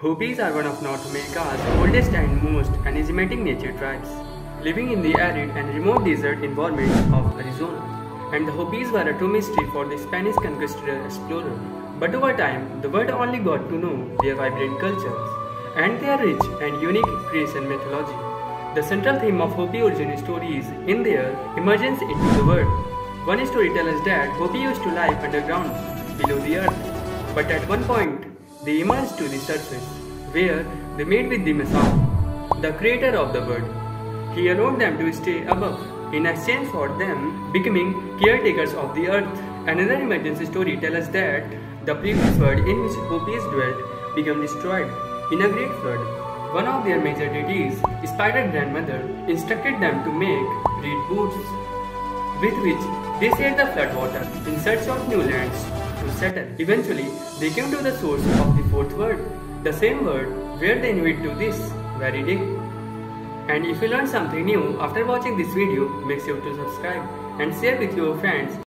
Hopis are one of North America's oldest and most enigmatic nature tribes, living in the arid and remote desert environment of Arizona. And the Hopis were a true mystery for the Spanish conquistador explorer. But over time, the world only got to know their vibrant cultures and their rich and unique creation mythology. The central theme of Hopi origin stories in their emergence into the world. One story tells that Hopi used to live underground, below the earth. But at one point, they emerged to the surface, where they met with the Messiah, the creator of the world. He allowed them to stay above, in exchange for them becoming caretakers of the earth. Another emergence story tells us that the previous world in which Hopis dwelt became destroyed in a great flood. One of their major deities, Spider Grandmother, instructed them to make reed boots, with which they sailed the flood water in search of new lands to. Eventually, they came to the source of the fourth word, the same word where they knew it to this very day. And if you learned something new after watching this video, make sure to subscribe and share with your friends